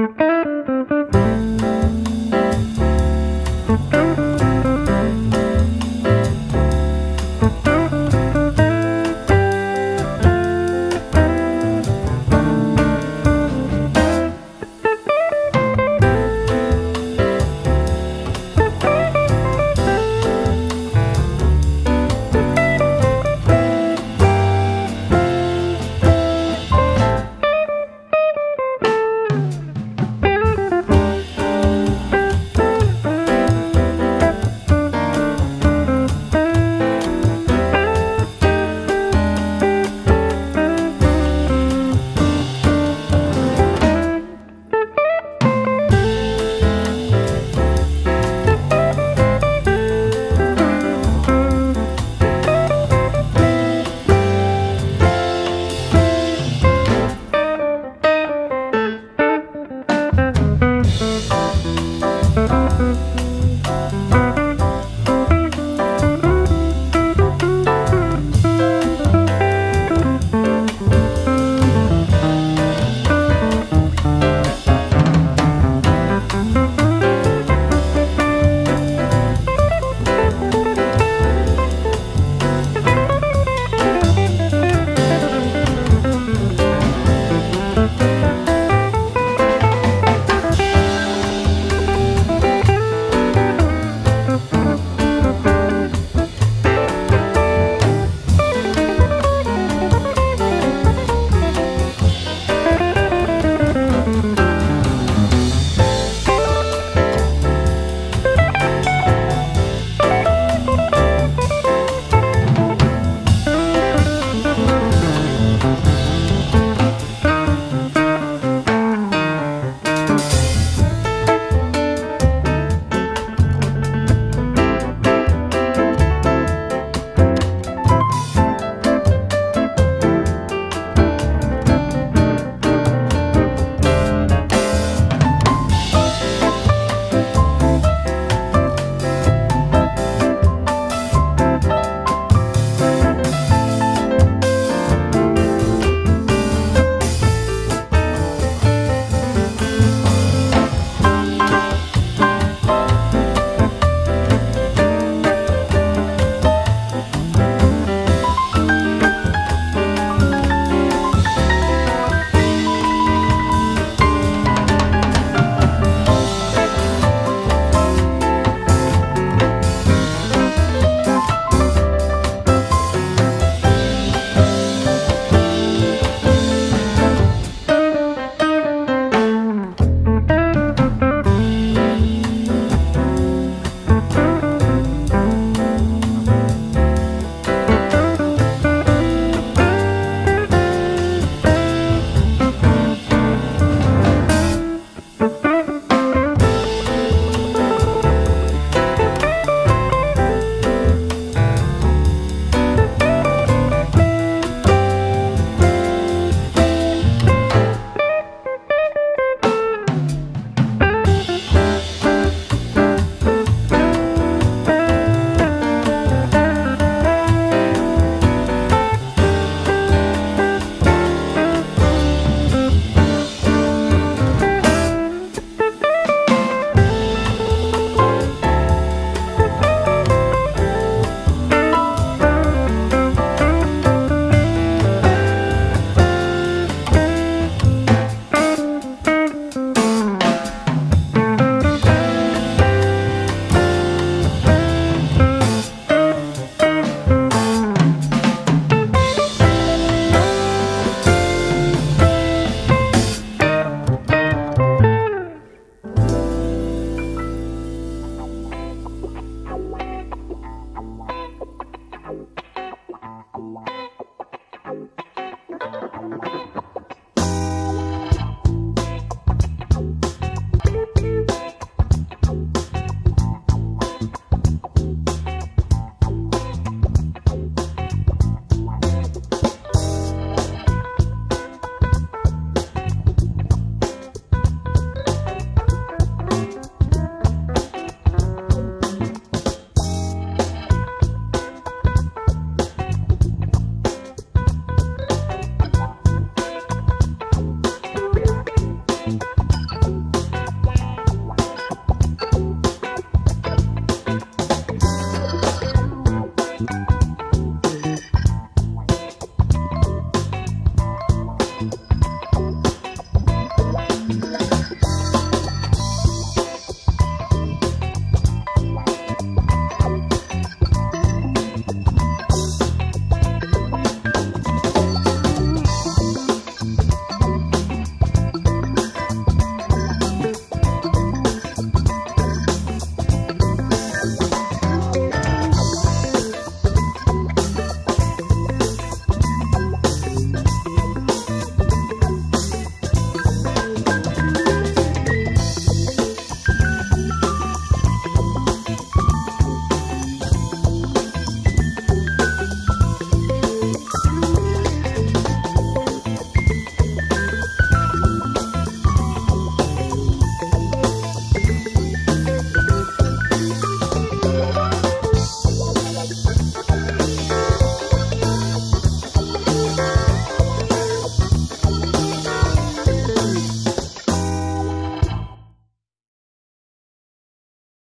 Música